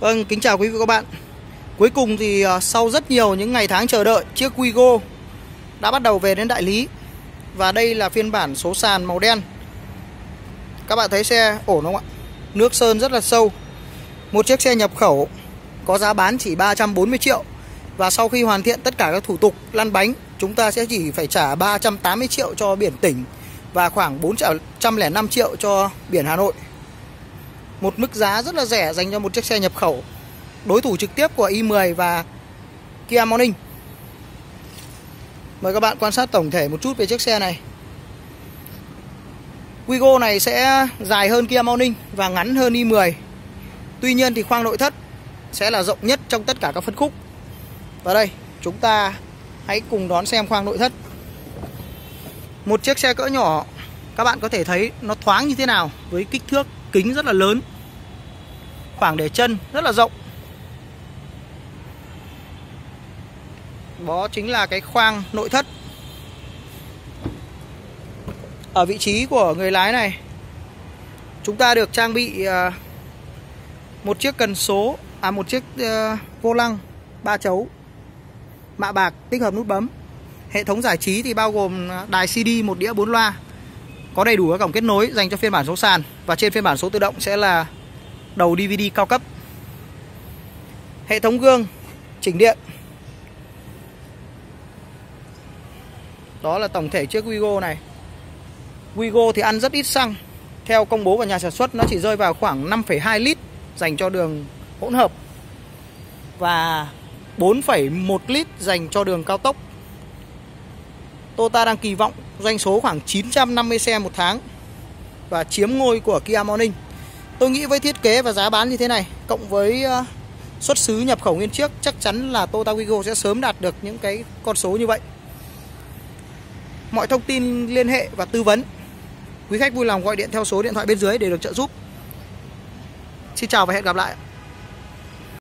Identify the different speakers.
Speaker 1: Vâng, kính chào quý vị và các bạn. Cuối cùng thì à, sau rất nhiều những ngày tháng chờ đợi Chiếc Wigo đã bắt đầu về đến đại lý. Và đây là phiên bản số sàn màu đen. Các bạn thấy xe ổn không ạ? Nước sơn rất là sâu. Một chiếc xe nhập khẩu Có giá bán chỉ 340 triệu. Và sau khi hoàn thiện tất cả các thủ tục lăn bánh Chúng ta sẽ chỉ phải trả 380 triệu cho biển tỉnh Và khoảng 405 triệu cho biển Hà Nội một mức giá rất là rẻ dành cho một chiếc xe nhập khẩu đối thủ trực tiếp của i10 và Kia Morning. Mời các bạn quan sát tổng thể một chút về chiếc xe này. Wigo này sẽ dài hơn Kia Morning và ngắn hơn i10. Tuy nhiên thì khoang nội thất sẽ là rộng nhất trong tất cả các phân khúc. Và đây, chúng ta hãy cùng đón xem khoang nội thất. Một chiếc xe cỡ nhỏ các bạn có thể thấy nó thoáng như thế nào với kích thước kính rất là lớn, khoảng để chân rất là rộng. Đó chính là cái khoang nội thất. Ở vị trí của người lái này, chúng ta được trang bị à, một chiếc cần số à một chiếc ờ, vô lăng, ba chấu, mạ bạc tích hợp nút bấm. Hệ thống giải trí thì bao gồm à, đài CD một đĩa 4 loa có đầy đủ các cổng kết nối dành cho phiên bản số sàn và trên phiên bản số tự động sẽ là đầu DVD cao cấp. Hệ thống gương chỉnh điện. Đó là tổng thể chiếc Wigo này. Wigo thì ăn rất ít xăng. Theo công bố của nhà sản xuất nó chỉ rơi vào khoảng 5,2 lít dành cho đường hỗn hợp và 4,1 lít dành cho đường cao tốc. Toyota đang kỳ vọng doanh số khoảng 950 xe một tháng và chiếm ngôi của Kia Morning. Tôi nghĩ với thiết kế và giá bán như thế này, cộng với ờ, xuất xứ nhập khẩu nguyên chiếc, chắc chắn là Toyota Wigo sẽ sớm đạt được những cái con số như vậy. Mọi thông tin liên hệ và tư vấn quý khách vui lòng gọi điện theo số điện thoại bên dưới để được trợ giúp. Xin chào và hẹn gặp lại.